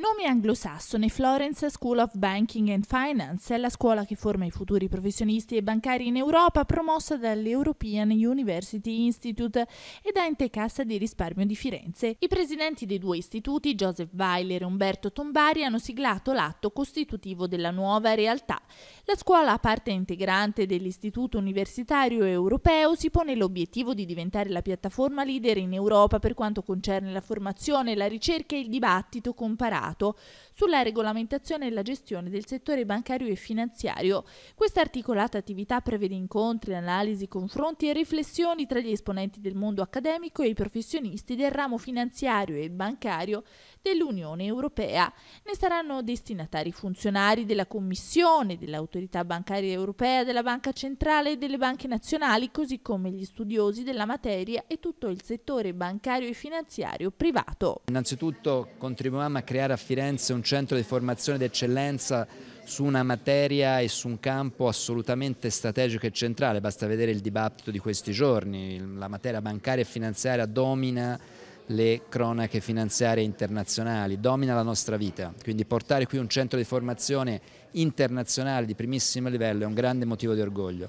Nome anglosassone Florence School of Banking and Finance è la scuola che forma i futuri professionisti e bancari in Europa promossa dall'European University Institute e da Ente Cassa di Risparmio di Firenze. I presidenti dei due istituti, Joseph Weiler e Umberto Tombari, hanno siglato l'atto costitutivo della nuova realtà. La scuola, parte integrante dell'Istituto Universitario Europeo, si pone l'obiettivo di diventare la piattaforma leader in Europa per quanto concerne la formazione, la ricerca e il dibattito comparato Stato sulla regolamentazione e la gestione del settore bancario e finanziario. Questa articolata attività prevede incontri, analisi, confronti e riflessioni tra gli esponenti del mondo accademico e i professionisti del ramo finanziario e bancario dell'Unione Europea. Ne saranno destinatari funzionari della Commissione, dell'Autorità Bancaria Europea, della Banca Centrale e delle banche nazionali, così come gli studiosi della materia e tutto il settore bancario e finanziario privato. Innanzitutto contribuiamo a creare Firenze un centro di formazione d'eccellenza su una materia e su un campo assolutamente strategico e centrale, basta vedere il dibattito di questi giorni, la materia bancaria e finanziaria domina le cronache finanziarie internazionali, domina la nostra vita, quindi portare qui un centro di formazione internazionale di primissimo livello è un grande motivo di orgoglio.